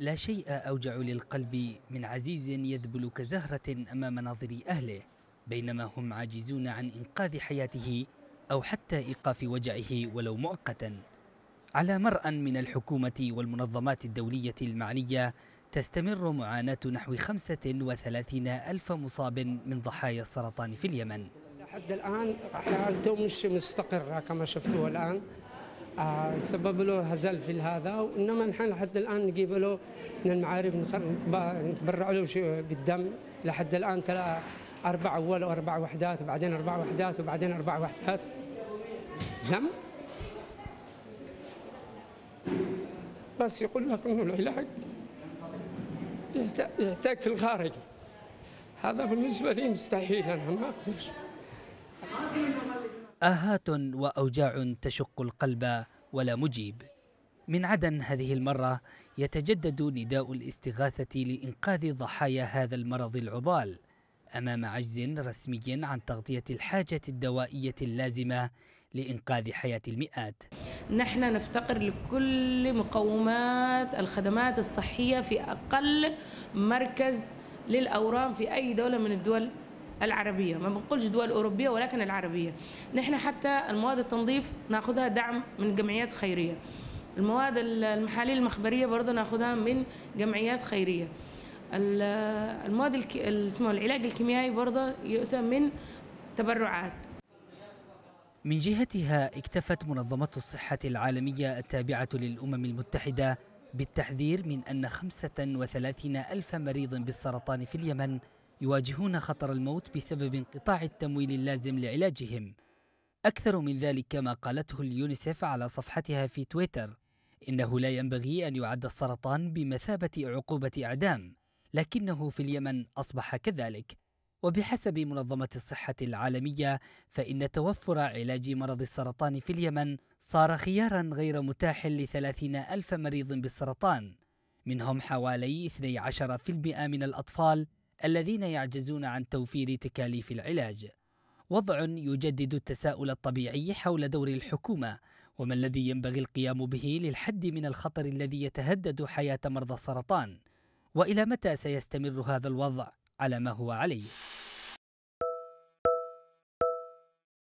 لا شيء أوجع للقلب من عزيز يذبل كزهرة أمام ناظر أهله بينما هم عاجزون عن إنقاذ حياته أو حتى إيقاف وجعه ولو مؤقتا. على مرأى من الحكومة والمنظمات الدولية المعنية تستمر معاناة نحو 35 ألف مصاب من ضحايا السرطان في اليمن. لحد الآن حالته مش مستقرة كما شفتوا الآن. سبب له هزل في هذا وإنما نحن لحد الآن نجيب له من المعارف نتبرع له بالدم. لحد الآن ترى أربع أول وأربع وحدات وبعدين أربع وحدات وبعدين أربع وحدات. دم؟ بس يقول لك إنه العلاج يحتاج في الخارج. هذا بالنسبة لي مستحيل أنا ما أقدر. آهات وأوجاع تشق القلب ولا مجيب. من عدن هذه المرة يتجدد نداء الاستغاثة لإنقاذ ضحايا هذا المرض العضال أمام عجز رسمي عن تغطية الحاجة الدوائية اللازمة لإنقاذ حياة المئات. نحن نفتقر لكل مقومات الخدمات الصحية في أقل مركز للأورام في أي دولة من الدول العربية. ما بنقولش دول أوروبية ولكن العربية. نحن حتى المواد التنظيف ناخذها دعم من جمعيات خيرية. المواد المحاليل المخبرية برضه ناخذها من جمعيات خيرية. المواد. اسمه العلاج الكيميائي برضه يؤتى من تبرعات. من جهتها اكتفت منظمة الصحة العالمية التابعة للأمم المتحدة بالتحذير من أن 35 ألف مريض بالسرطان في اليمن يواجهون خطر الموت بسبب انقطاع التمويل اللازم لعلاجهم. أكثر من ذلك ما قالته اليونيسف على صفحتها في تويتر إنه لا ينبغي أن يعد السرطان بمثابة عقوبة إعدام لكنه في اليمن أصبح كذلك. وبحسب منظمة الصحة العالمية فإن توفر علاج مرض السرطان في اليمن صار خيارا غير متاح لثلاثين ألف مريض بالسرطان منهم حوالي 12% من الأطفال الذين يعجزون عن توفير تكاليف العلاج. وضع يجدد التساؤل الطبيعي حول دور الحكومة وما الذي ينبغي القيام به للحد من الخطر الذي يتهدد حياة مرضى السرطان؟ وإلى متى سيستمر هذا الوضع؟ على ما هو عليه.